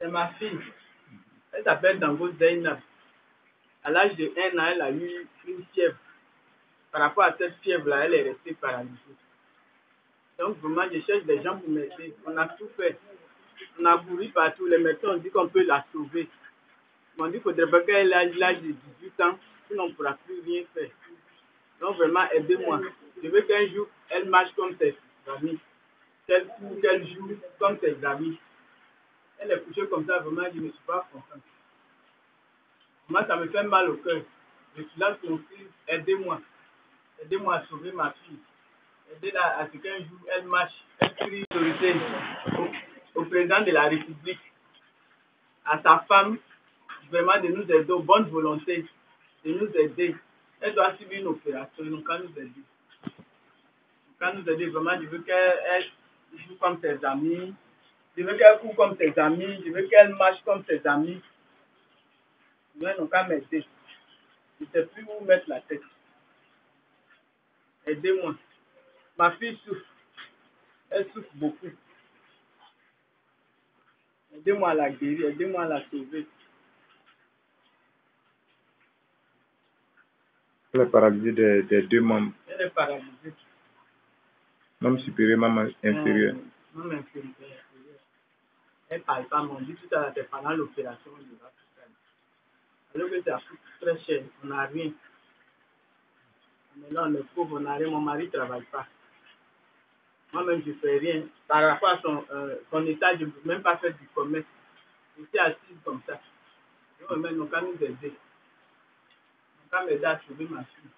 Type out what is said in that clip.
C'est ma fille. Elle s'appelle Dango Zainab. À l'âge de 1 an, elle a eu une fièvre. Par rapport à cette fièvre-là, elle est restée paralysée. Donc vraiment, je cherche des gens pour m'aider. On a tout fait. On a couru partout. Les médecins ont dit qu'on peut la sauver. Ils m'ont dit qu'il faudrait pas qu'elle ait l'âge de 18 ans, sinon on ne pourra plus rien faire. Donc vraiment, aidez-moi. Je veux qu'un jour, elle marche comme ses amis. Qu'elle court, qu'elle joue comme ses amis. Elle est couchée comme ça, vraiment, je ne suis pas content. Moi, ça me fait mal au cœur. Je suis là pour fils, aidez-moi. Aidez-moi à sauver ma fille. Aidez-la à ce qu'un jour, elle marche, elle crie autorité au, président de la République, à sa femme, vraiment de nous aider, aux bonnes volontés, de nous aider. Elle doit subir une opération, donc quand nous aider. Quand nous aider, vraiment, je veux qu'elle joue comme ses amis, je veux qu'elle court comme ses amis, je veux qu'elle marche comme ses amis. Mais n'ont qu'à m'aider. Je ne sais plus où mettre la tête. Aidez-moi. Ma fille souffre. Elle souffre beaucoup. Aidez-moi à la guérir, aidez-moi à la sauver. Elle est paralysée des, des deux membres, Elle est paralysée. Membre supérieur, membre inférieur. Euh, inférieure. Elle ne parle pas, on dit tout à l'heure, c'est pendant l'opération, on devra tout. Alors que ça coûte très cher, on n'a rien. Là, on est pauvre, on n'a rien, mon mari ne travaille pas. Moi-même, je ne fais rien. Par rapport à son, euh, son état, je ne peux même pas faire du commerce. Je suis assise comme ça. Donc, mais nous, qu'à nous aider. Nous, qu'à m'aider à sauver ma fille.